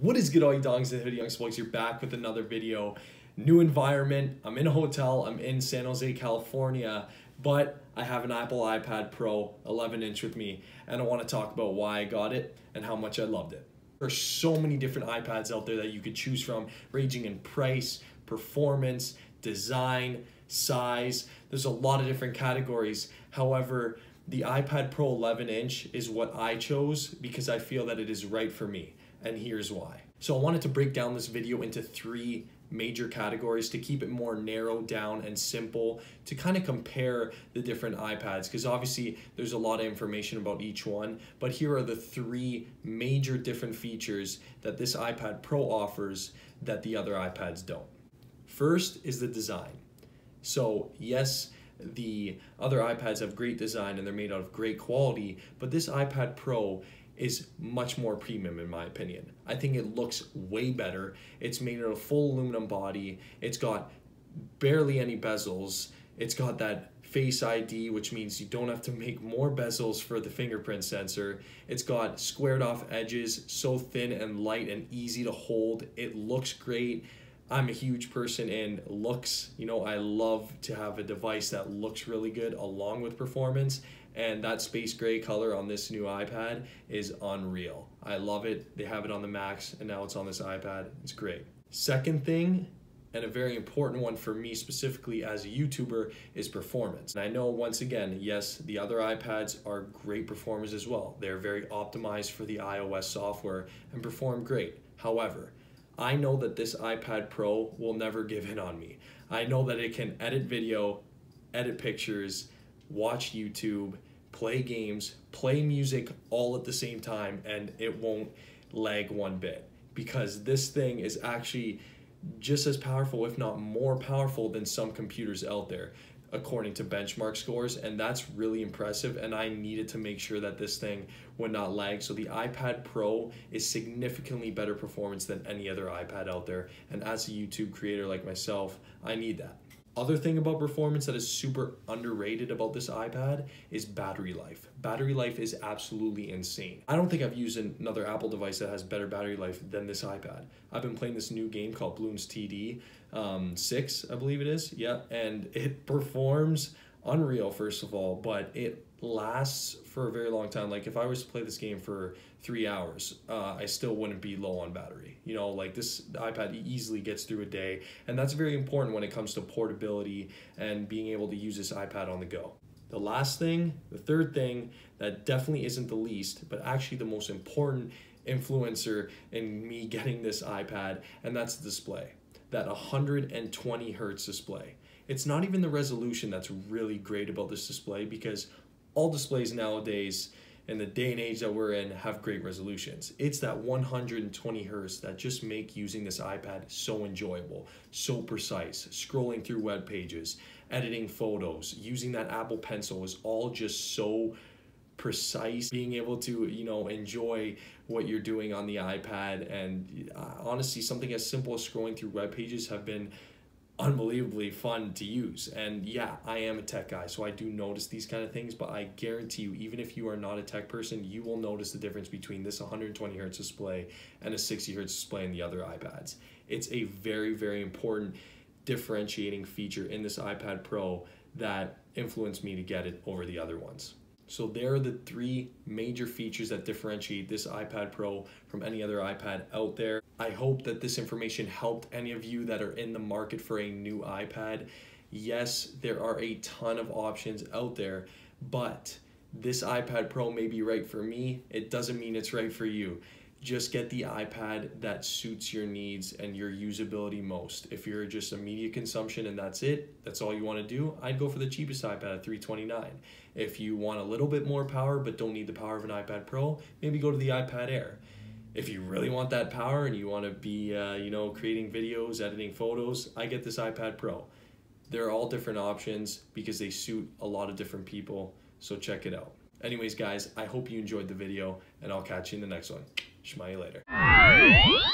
What is good all you dogs and hoodie young spoils? You're back with another video. New environment. I'm in a hotel. I'm in San Jose, California, but I have an Apple iPad Pro 11 inch with me and I want to talk about why I got it and how much I loved it. There's so many different iPads out there that you could choose from, ranging in price, performance, design, size. There's a lot of different categories. However, the iPad Pro 11 inch is what I chose because I feel that it is right for me and here's why. So I wanted to break down this video into three major categories to keep it more narrowed down and simple to kind of compare the different iPads because obviously there's a lot of information about each one but here are the three major different features that this iPad Pro offers that the other iPads don't. First is the design. So yes, the other iPads have great design and they're made out of great quality, but this iPad Pro is much more premium in my opinion. I think it looks way better. It's made of a full aluminum body. It's got barely any bezels. It's got that Face ID, which means you don't have to make more bezels for the fingerprint sensor. It's got squared off edges, so thin and light and easy to hold. It looks great. I'm a huge person in looks. You know, I love to have a device that looks really good along with performance and that space gray color on this new iPad is unreal. I love it. They have it on the Max and now it's on this iPad. It's great. Second thing, and a very important one for me specifically as a YouTuber is performance. And I know once again, yes, the other iPads are great performers as well. They're very optimized for the iOS software and perform great. However, I know that this iPad Pro will never give in on me. I know that it can edit video, edit pictures, watch YouTube, play games, play music all at the same time, and it won't lag one bit. Because this thing is actually just as powerful, if not more powerful, than some computers out there according to benchmark scores and that's really impressive and I needed to make sure that this thing would not lag. So the iPad Pro is significantly better performance than any other iPad out there and as a YouTube creator like myself I need that other thing about performance that is super underrated about this iPad is battery life. Battery life is absolutely insane. I don't think I've used another Apple device that has better battery life than this iPad. I've been playing this new game called Bloons TD um, 6, I believe it is. Yeah, and it performs unreal, first of all, but it lasts for a very long time. Like if I was to play this game for three hours, uh, I still wouldn't be low on battery. You know, like this iPad easily gets through a day, and that's very important when it comes to portability and being able to use this iPad on the go. The last thing, the third thing that definitely isn't the least, but actually the most important influencer in me getting this iPad, and that's the display. That 120 hertz display. It's not even the resolution that's really great about this display because all displays nowadays in the day and age that we're in have great resolutions. It's that 120 hertz that just make using this iPad so enjoyable, so precise. Scrolling through web pages, editing photos, using that Apple Pencil is all just so precise being able to you know enjoy what you're doing on the ipad and uh, honestly something as simple as scrolling through web pages have been unbelievably fun to use. And yeah, I am a tech guy, so I do notice these kind of things, but I guarantee you, even if you are not a tech person, you will notice the difference between this 120 hertz display and a 60 hertz display in the other iPads. It's a very, very important differentiating feature in this iPad Pro that influenced me to get it over the other ones. So there are the three major features that differentiate this iPad Pro from any other iPad out there. I hope that this information helped any of you that are in the market for a new iPad. Yes, there are a ton of options out there, but this iPad Pro may be right for me. It doesn't mean it's right for you just get the iPad that suits your needs and your usability most. If you're just a media consumption and that's it, that's all you want to do, I'd go for the cheapest iPad at 329. If you want a little bit more power but don't need the power of an iPad Pro, maybe go to the iPad Air. If you really want that power and you want to be, uh, you know, creating videos, editing photos, I get this iPad Pro. They're all different options because they suit a lot of different people, so check it out. Anyways, guys, I hope you enjoyed the video, and I'll catch you in the next one. Schmile later.